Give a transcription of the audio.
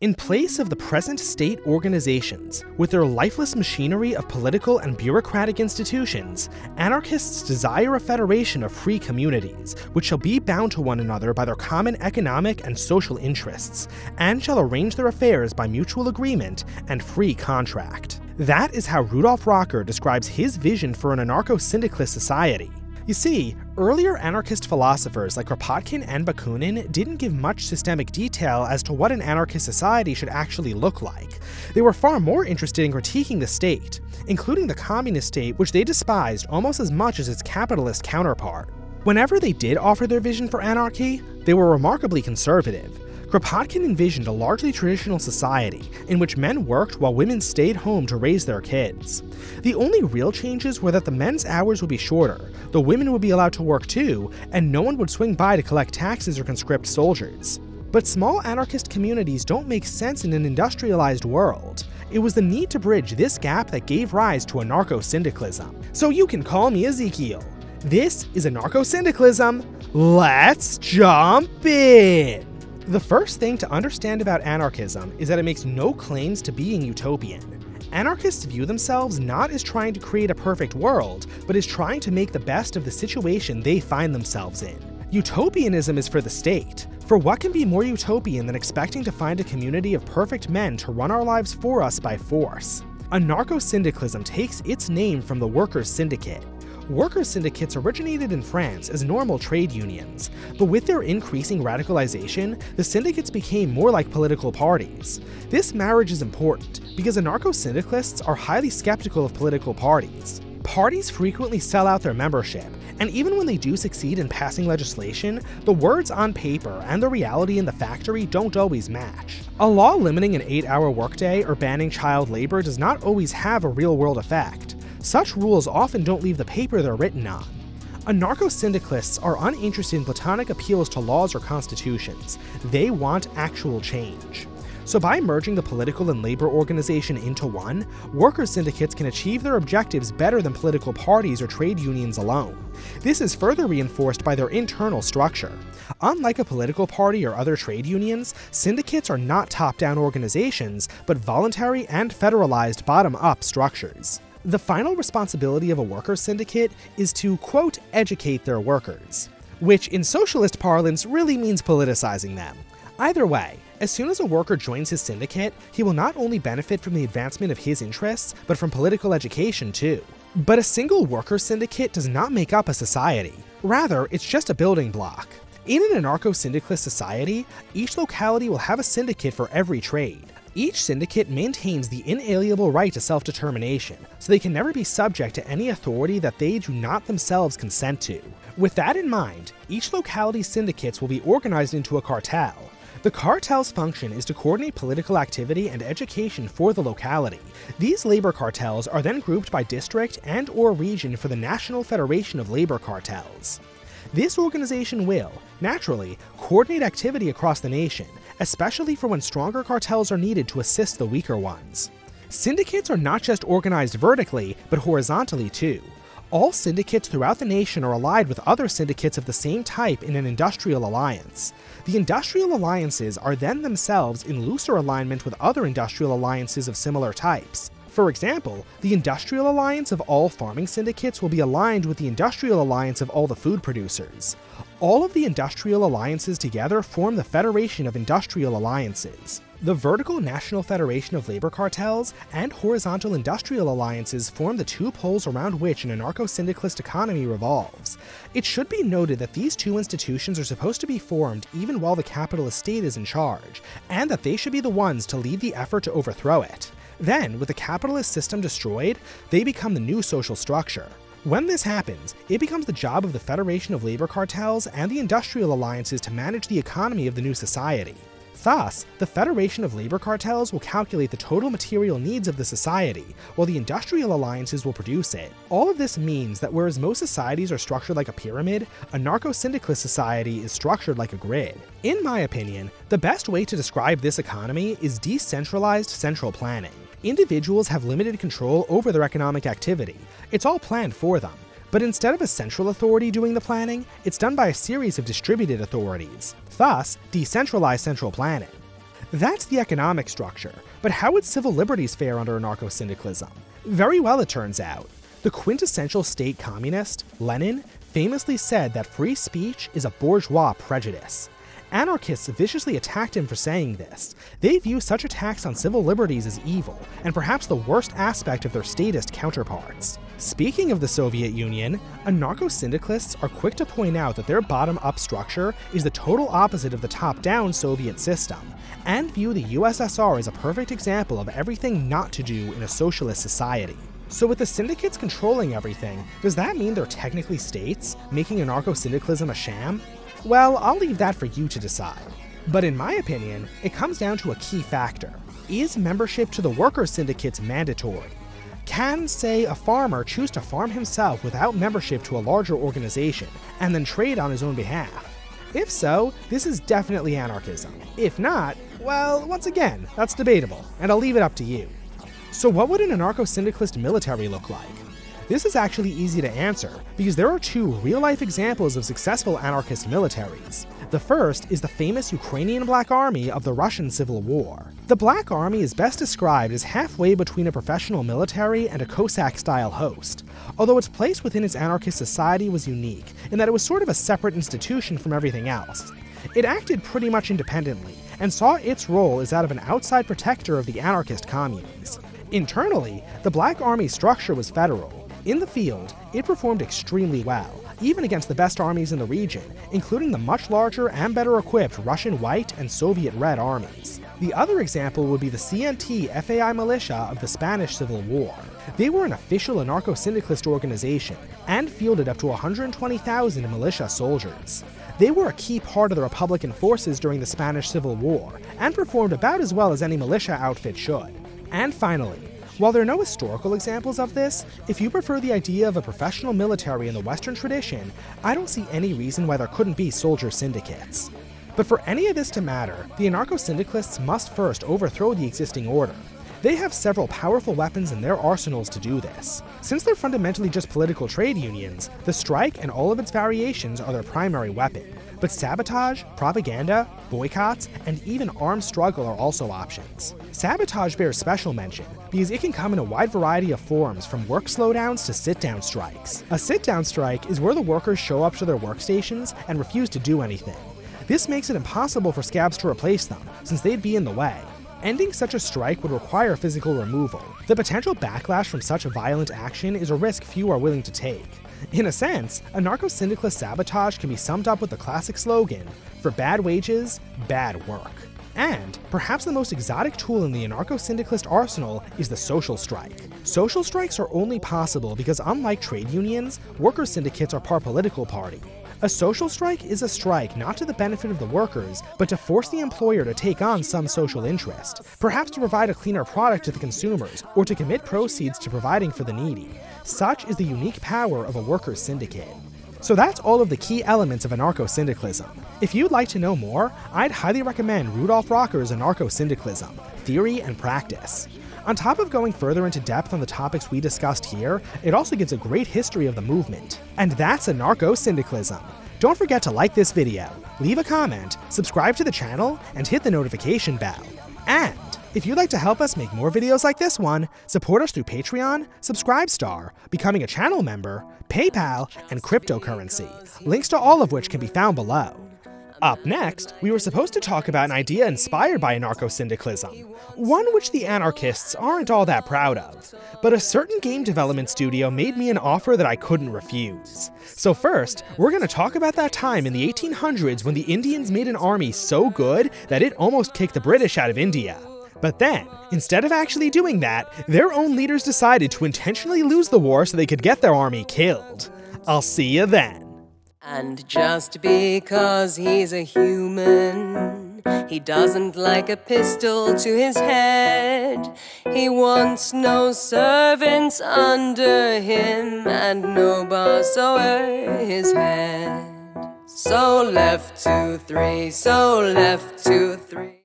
In place of the present state organizations, with their lifeless machinery of political and bureaucratic institutions, anarchists desire a federation of free communities, which shall be bound to one another by their common economic and social interests, and shall arrange their affairs by mutual agreement and free contract. That is how Rudolf Rocker describes his vision for an anarcho syndicalist society. You see, earlier anarchist philosophers like Kropotkin and Bakunin didn't give much systemic detail as to what an anarchist society should actually look like. They were far more interested in critiquing the state, including the communist state, which they despised almost as much as its capitalist counterpart. Whenever they did offer their vision for anarchy, they were remarkably conservative, Kropotkin envisioned a largely traditional society in which men worked while women stayed home to raise their kids. The only real changes were that the men's hours would be shorter, the women would be allowed to work too, and no one would swing by to collect taxes or conscript soldiers. But small anarchist communities don't make sense in an industrialized world. It was the need to bridge this gap that gave rise to anarcho syndicalism. So you can call me Ezekiel. This is anarcho syndicalism. Let's jump in! The first thing to understand about anarchism is that it makes no claims to being utopian. Anarchists view themselves not as trying to create a perfect world, but as trying to make the best of the situation they find themselves in. Utopianism is for the state. For what can be more utopian than expecting to find a community of perfect men to run our lives for us by force? Anarcho syndicalism takes its name from the Workers' Syndicate, Worker syndicates originated in France as normal trade unions, but with their increasing radicalization, the syndicates became more like political parties. This marriage is important because anarcho syndicalists are highly skeptical of political parties. Parties frequently sell out their membership, and even when they do succeed in passing legislation, the words on paper and the reality in the factory don't always match. A law limiting an 8 hour workday or banning child labor does not always have a real world effect. Such rules often don't leave the paper they're written on. Anarcho syndicalists are uninterested in platonic appeals to laws or constitutions. They want actual change. So, by merging the political and labor organization into one, worker syndicates can achieve their objectives better than political parties or trade unions alone. This is further reinforced by their internal structure. Unlike a political party or other trade unions, syndicates are not top down organizations, but voluntary and federalized bottom up structures. The final responsibility of a workers' syndicate is to, quote, educate their workers, which in socialist parlance really means politicizing them. Either way, as soon as a worker joins his syndicate, he will not only benefit from the advancement of his interests, but from political education too. But a single worker syndicate does not make up a society. Rather, it's just a building block. In an anarcho syndicalist society, each locality will have a syndicate for every trade. Each syndicate maintains the inalienable right to self determination, so they can never be subject to any authority that they do not themselves consent to. With that in mind, each locality's syndicates will be organized into a cartel. The cartel's function is to coordinate political activity and education for the locality. These labor cartels are then grouped by district and or region for the National Federation of Labor Cartels. This organization will, naturally, coordinate activity across the nation, especially for when stronger cartels are needed to assist the weaker ones. Syndicates are not just organized vertically, but horizontally too. All syndicates throughout the nation are allied with other syndicates of the same type in an industrial alliance. The industrial alliances are then themselves in looser alignment with other industrial alliances of similar types. For example, the Industrial Alliance of all farming syndicates will be aligned with the Industrial Alliance of all the food producers. All of the industrial alliances together form the Federation of Industrial Alliances. The Vertical National Federation of Labor Cartels and Horizontal Industrial Alliances form the two poles around which an anarcho syndicalist economy revolves. It should be noted that these two institutions are supposed to be formed even while the capitalist state is in charge, and that they should be the ones to lead the effort to overthrow it. Then, with the capitalist system destroyed, they become the new social structure. When this happens, it becomes the job of the Federation of Labor Cartels and the industrial alliances to manage the economy of the new society. Thus, the Federation of Labor Cartels will calculate the total material needs of the society, while the industrial alliances will produce it. All of this means that whereas most societies are structured like a pyramid, anarcho-syndicalist society is structured like a grid. In my opinion, the best way to describe this economy is decentralized central planning. Individuals have limited control over their economic activity. It's all planned for them. But instead of a central authority doing the planning, it's done by a series of distributed authorities, thus, decentralized central planning. That's the economic structure, but how would civil liberties fare under anarcho syndicalism? Very well, it turns out. The quintessential state communist, Lenin, famously said that free speech is a bourgeois prejudice. Anarchists viciously attacked him for saying this. They view such attacks on civil liberties as evil, and perhaps the worst aspect of their statist counterparts. Speaking of the Soviet Union, anarcho syndicalists are quick to point out that their bottom up structure is the total opposite of the top down Soviet system, and view the USSR as a perfect example of everything not to do in a socialist society. So with the syndicates controlling everything, does that mean they're technically states, making anarcho syndicalism a sham? Well, I'll leave that for you to decide. But in my opinion, it comes down to a key factor. Is membership to the worker syndicates mandatory? Can, say, a farmer choose to farm himself without membership to a larger organization, and then trade on his own behalf? If so, this is definitely anarchism. If not, well, once again, that's debatable, and I'll leave it up to you. So what would an anarcho-syndicalist military look like? This is actually easy to answer, because there are two real-life examples of successful anarchist militaries. The first is the famous Ukrainian Black Army of the Russian Civil War. The Black Army is best described as halfway between a professional military and a Cossack-style host, although its place within its anarchist society was unique, in that it was sort of a separate institution from everything else. It acted pretty much independently, and saw its role as that of an outside protector of the anarchist communes. Internally, the Black Army structure was federal. In the field, it performed extremely well, even against the best armies in the region, including the much larger and better equipped Russian White and Soviet Red armies. The other example would be the CNT FAI militia of the Spanish Civil War. They were an official anarcho syndicalist organization and fielded up to 120,000 militia soldiers. They were a key part of the Republican forces during the Spanish Civil War and performed about as well as any militia outfit should. And finally, while there are no historical examples of this, if you prefer the idea of a professional military in the Western tradition, I don't see any reason why there couldn't be soldier syndicates. But for any of this to matter, the anarcho syndicalists must first overthrow the existing order. They have several powerful weapons in their arsenals to do this. Since they're fundamentally just political trade unions, the strike and all of its variations are their primary weapon. But sabotage, propaganda, boycotts, and even armed struggle are also options. Sabotage bears special mention because it can come in a wide variety of forms from work slowdowns to sit down strikes. A sit down strike is where the workers show up to their workstations and refuse to do anything. This makes it impossible for scabs to replace them, since they'd be in the way. Ending such a strike would require physical removal. The potential backlash from such a violent action is a risk few are willing to take. In a sense, anarcho syndicalist sabotage can be summed up with the classic slogan for bad wages, bad work. And perhaps the most exotic tool in the anarcho syndicalist arsenal is the social strike. Social strikes are only possible because, unlike trade unions, worker syndicates are part political party. A social strike is a strike not to the benefit of the workers, but to force the employer to take on some social interest, perhaps to provide a cleaner product to the consumers, or to commit proceeds to providing for the needy. Such is the unique power of a workers' syndicate. So that's all of the key elements of anarcho syndicalism. If you'd like to know more, I'd highly recommend Rudolf Rocker's Anarcho Syndicalism Theory and Practice. On top of going further into depth on the topics we discussed here, it also gives a great history of the movement. And that's anarcho syndicalism. Don't forget to like this video, leave a comment, subscribe to the channel, and hit the notification bell. And if you'd like to help us make more videos like this one, support us through Patreon, Subscribestar, becoming a channel member, PayPal, and cryptocurrency, links to all of which can be found below. Up next, we were supposed to talk about an idea inspired by anarcho-syndicalism, one which the anarchists aren't all that proud of. But a certain game development studio made me an offer that I couldn't refuse. So first, we're going to talk about that time in the 1800s when the Indians made an army so good that it almost kicked the British out of India. But then, instead of actually doing that, their own leaders decided to intentionally lose the war so they could get their army killed. I'll see you then. And just because he's a human, he doesn't like a pistol to his head. He wants no servants under him and no boss over his head. So left, two, three, so left, two, three.